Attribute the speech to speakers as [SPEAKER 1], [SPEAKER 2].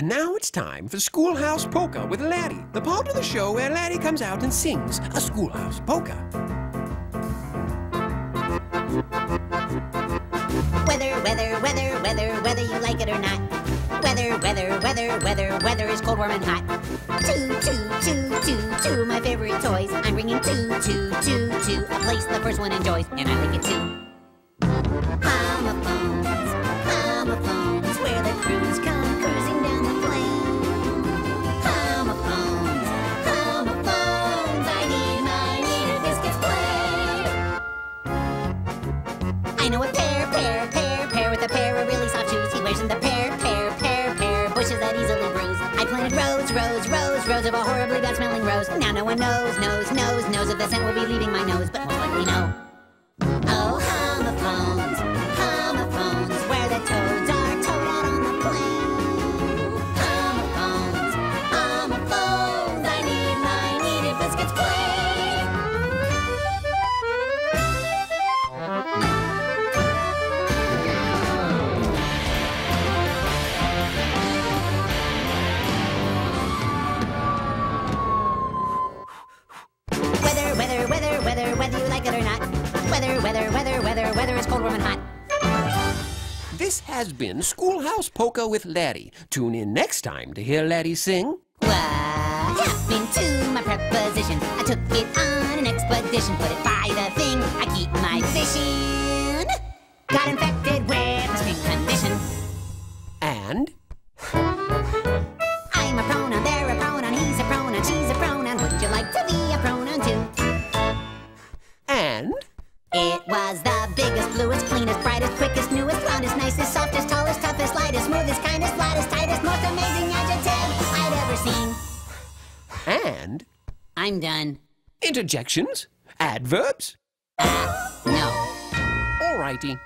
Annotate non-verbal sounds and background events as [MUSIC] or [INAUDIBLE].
[SPEAKER 1] And now it's time for Schoolhouse Polka with Laddie, the part of the show where Laddie comes out and sings a schoolhouse polka.
[SPEAKER 2] Weather, weather, weather, weather, whether you like it or not. Weather, weather, weather, weather, weather is cold, warm, and hot. Two, two, two, two, two, my favorite toys. I'm bringing two, two, two, two, a place the first one enjoys, and I like it too. Homophones, homophones, know a pear, pear, pear, pear with a pair of really soft shoes. He wears in the pear, pear, pear, pear bushes that easily bruise. I planted rows, rows, rows, rows of a horribly bad smelling rose. Now no one knows, knows, knows, knows if the scent will be leaving my nose, but
[SPEAKER 1] This has been Schoolhouse Polka with Laddie. Tune in next time to hear Laddie sing.
[SPEAKER 2] What happened to my preposition? I took it on an expedition, put it by the thing. I keep my position. Got infected with a string condition.
[SPEAKER 1] And [LAUGHS]
[SPEAKER 2] I'm a pronoun, they're a pronoun, he's a pronoun, she's a pronoun. Would you like to be a pronoun too?
[SPEAKER 1] and
[SPEAKER 2] It was the biggest, bluest, cleanest, brightest,
[SPEAKER 1] and
[SPEAKER 2] I'm done.
[SPEAKER 1] interjections, adverbs.
[SPEAKER 2] Uh, no.
[SPEAKER 1] Alrighty.